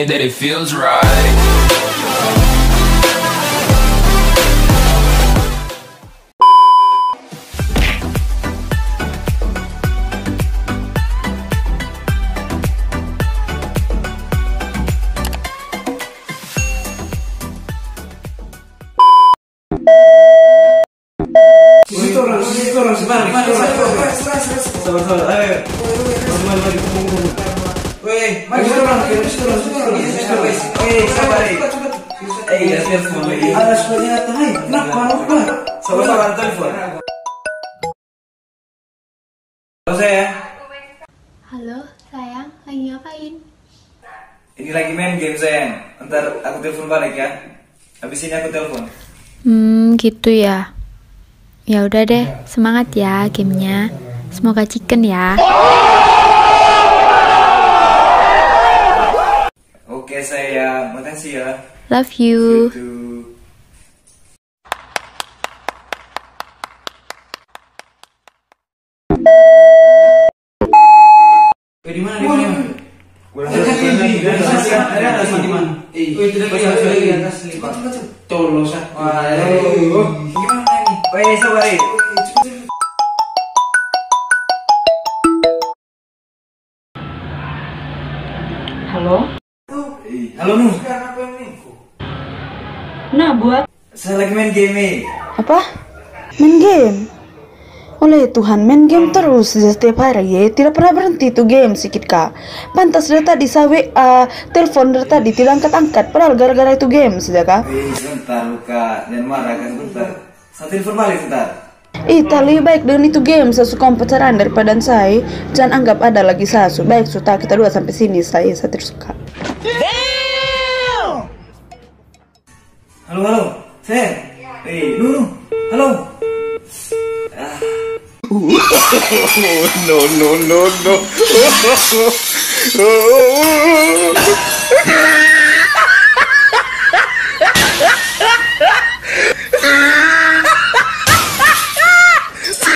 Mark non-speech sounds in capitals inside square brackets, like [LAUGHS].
saying that it feels right. Eh. Eh, ya, telepon lagi. Ada sebenarnya tahu, kenapa lupa? Sabar, sabar, telepon. Halo saya, Halo, sayang, lagi ngapain? ini lagi main game sayang. Ntar aku telepon balik ya. Habis ini aku telepon. Hmm, gitu ya. Ya udah deh, semangat ya gamenya. Semoga chicken ya. Oke makasih ya. Love you. Itu. Eh, di mana? Di mana? Tolong sah. Gimana nih? Weh, sabar eh. Halo? Eh, Halo Nuh, Nah, buat saya lagi main game eh. apa? Main game. Oleh Tuhan, main game terus setiap hari ya. Tidak pernah berhenti tuh game sedikit kak. Pantas dari tadi saya WA, telepon dari tadi tidak angkat-angkat. Padahal gara-gara itu game saja kak. Eh, sebentar Luka, jangan marah kan sebentar. Saya telepon balik sebentar. Ih, tak lebih baik dengan itu game saya suka pacaran daripada saya. Jangan anggap ada lagi sasu. Baik, sudah kita dua sampai sini saya saya terus suka. Halo, halo. Sayang. Eh, Nuh, Nuh. Halo. [LAUGHS] no, no, no, no. [LAUGHS]